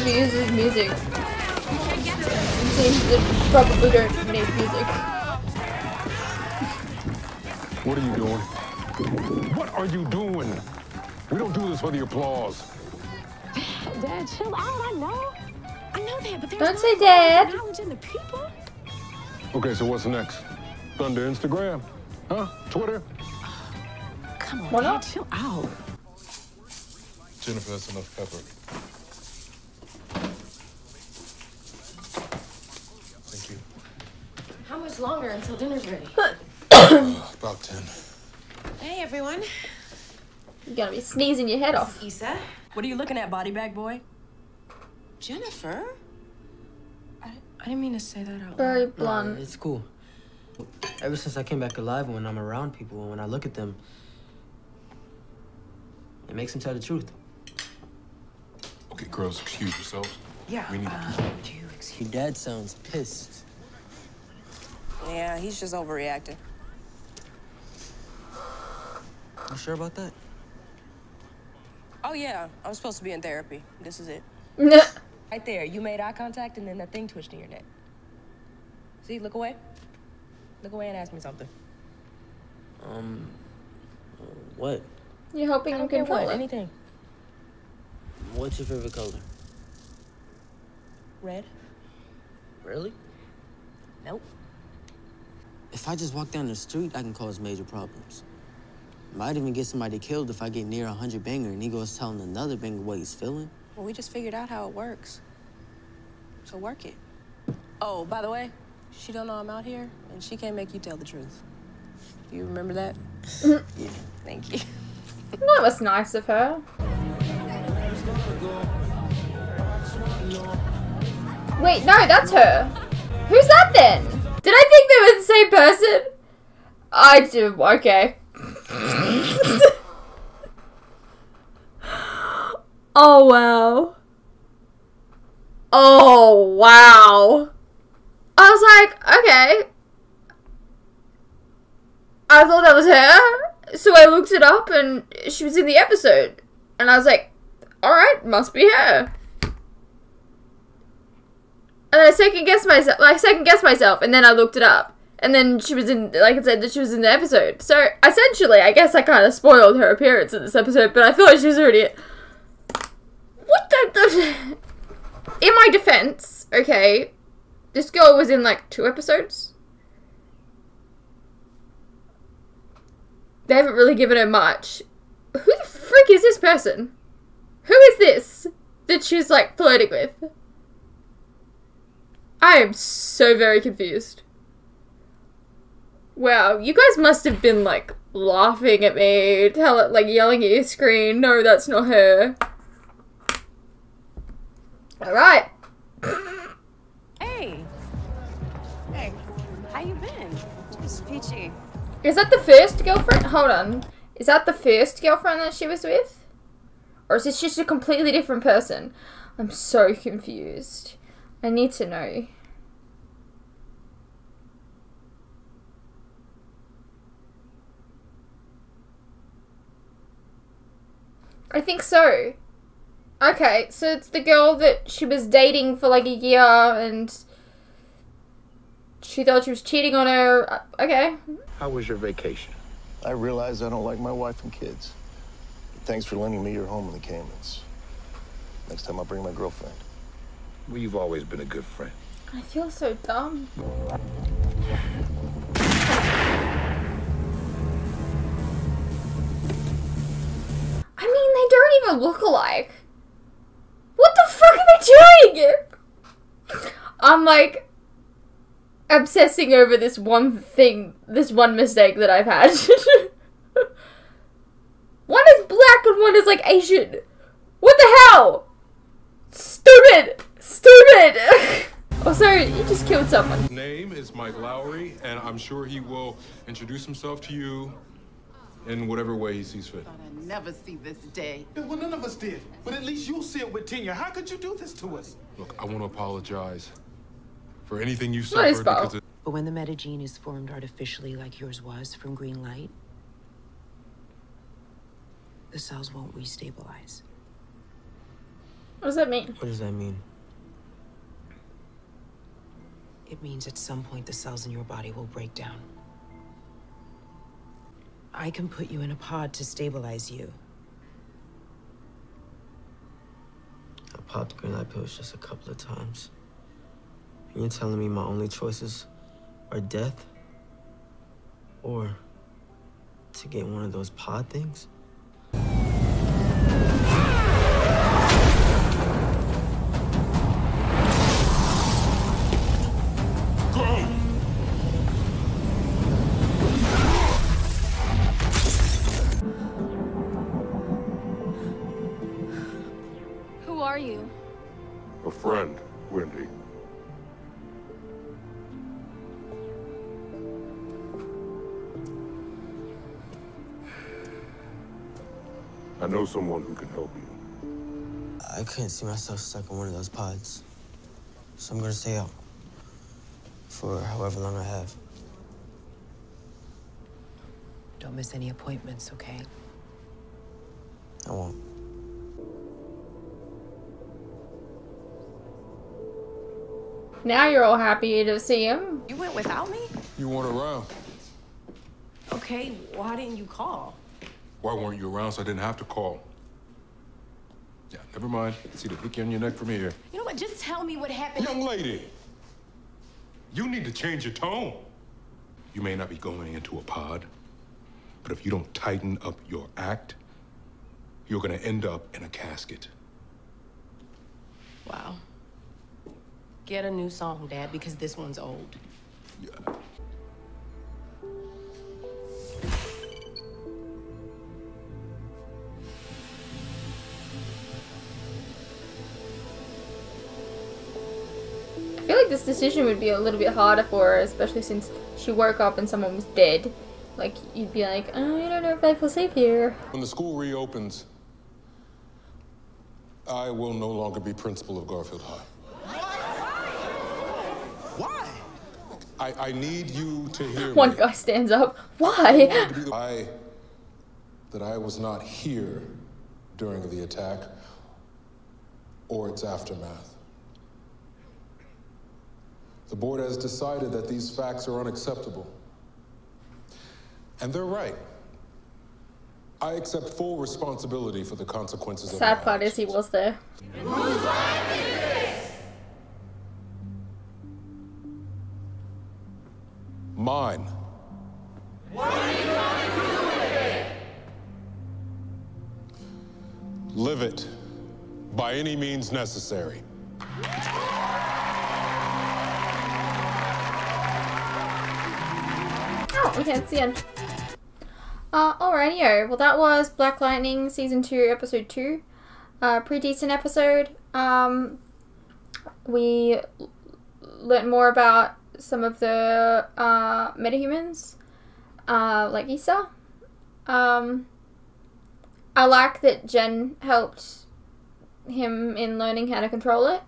feel like the show overuses music. It seems that probably don't need music. What are you doing? What are you doing? We don't do this for the applause. Dad, chill out. I know. I know that, but there's Don't say dad. knowledge in the people. Okay, so what's next? Thunder Instagram? Huh? Twitter? Come on, Why Dad, chill out. Jennifer, that's enough pepper. Thank you. How much longer until dinner's ready? Uh, about 10. Hey, everyone. You're gonna be sneezing your head off. Issa. What are you looking at, body bag boy? Jennifer? I, I didn't mean to say that out loud. Very loud. blunt. It's cool. Ever since I came back alive, when I'm around people, and when I look at them, it makes them tell the truth. Okay, girls, excuse yourselves. Yeah. We need to uh, keep- do you excuse Your dad sounds pissed. Yeah, he's just overreacting. You sure about that? Oh, yeah. I'm supposed to be in therapy. This is it. Right there. You made eye contact and then that thing twitched in your neck. See, look away. Look away and ask me something. Um, what? You're helping I him don't control what, it. anything. What's your favorite color? Red? Really? Nope. If I just walk down the street, I can cause major problems. Might even get somebody killed if I get near a hundred banger and he goes telling another banger what he's feeling. Well, we just figured out how it works. So work it. Oh, by the way, she don't know I'm out here, and she can't make you tell the truth. Do you remember that? Yeah. Thank you. That was nice of her. Wait, no, that's her. Who's that then? Did I think they were the same person? I do. Okay. oh wow. Oh wow. I was like, okay. I thought that was her, so I looked it up and she was in the episode. And I was like, alright, must be her. And then I second guessed myself, I second guessed myself, and then I looked it up. And then she was in, like I said, that she was in the episode. So essentially, I guess I kind of spoiled her appearance in this episode, but I feel like she was already. What the... In my defense, okay, this girl was in like two episodes. They haven't really given her much. Who the frick is this person? Who is this that she's like flirting with? I am so very confused. Wow, you guys must have been like laughing at me, tell it like yelling at your screen. No, that's not her. All right. Hey. Hey. How you been? It's peachy. Is that the first girlfriend? Hold on. Is that the first girlfriend that she was with? Or is this just a completely different person? I'm so confused. I need to know. I think so. Okay, so it's the girl that she was dating for like a year and she thought she was cheating on her. Uh, Okay. How was your vacation? I realize I don't like my wife and kids. Thanks for lending me your home in the Caymans. Next time I'll bring my girlfriend. Well, you've always been a good friend. I feel so dumb. I mean, they don't even look alike. What the fuck are they doing? I'm like obsessing over this one thing, this one mistake that I've had. one is black and one is like Asian. What the hell? Stupid! Stupid! oh, sorry, you just killed someone. His name is Mike Lowry, and I'm sure he will introduce himself to you in whatever way he sees fit. I never see this day. Well, none of us did. But at least you'll see it with Tenya. How could you do this to us? Look, I want to apologize for anything you suffered fault. because it, But when the metagene is formed artificially like yours was from green light, the cells won't restabilize. What does that mean? What does that mean? It means at some point the cells in your body will break down. I can put you in a pod to stabilize you. I popped light pills just a couple of times. And you're telling me my only choices are death? Or to get one of those pod things? I know someone who can help you. I couldn't see myself stuck in one of those pods. So I'm gonna stay out. For however long I have. Don't miss any appointments, okay? I won't. Now you're all happy to see him. You went without me? You weren't around. Okay, why didn't you call? Why weren't you around so I didn't have to call? Yeah, never mind. See the hickey on your neck from here. You know what? Just tell me what happened. Young lady, you need to change your tone. You may not be going into a pod, but if you don't tighten up your act, you're gonna end up in a casket. Wow. Get a new song, Dad, because this one's old. This decision would be a little bit harder for her, especially since she woke up and someone was dead. Like, you'd be like, oh, I don't know if I feel safe here. When the school reopens, I will no longer be principal of Garfield High. Why? I, I need you to hear One me. guy stands up. Why? I that I was not here during the attack or its aftermath. The board has decided that these facts are unacceptable. And they're right. I accept full responsibility for the consequences of my Sad part is he was there. Whose life is this? Mine. Live it by any means necessary. Oh, okay, that's the end. Uh, alrighty, well that was Black Lightning Season 2, Episode 2. Uh, pretty decent episode. Um, we learned more about some of the uh, metahumans, uh, like Issa. Um, I like that Jen helped him in learning how to control it,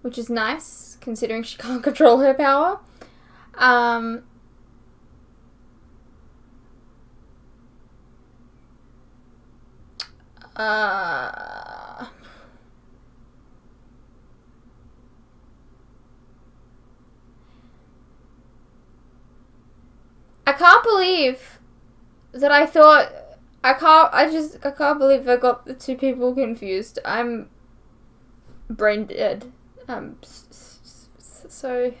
which is nice considering she can't control her power. Um, uh, I can't believe that I thought I can't I just I can't believe I got the two people confused. I'm brain dead. Um so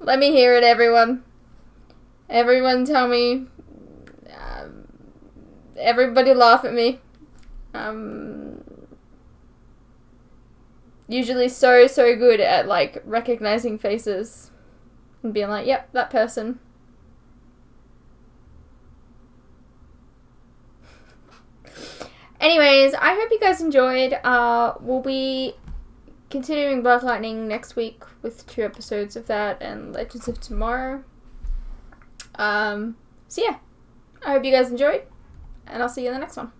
Let me hear it everyone. Everyone tell me um, everybody laugh at me. Um usually so so good at like recognizing faces and being like, "Yep, that person." Anyways, I hope you guys enjoyed. Uh, we'll be continuing Black Lightning next week with two episodes of that and Legends of Tomorrow. Um, so yeah, I hope you guys enjoyed, and I'll see you in the next one.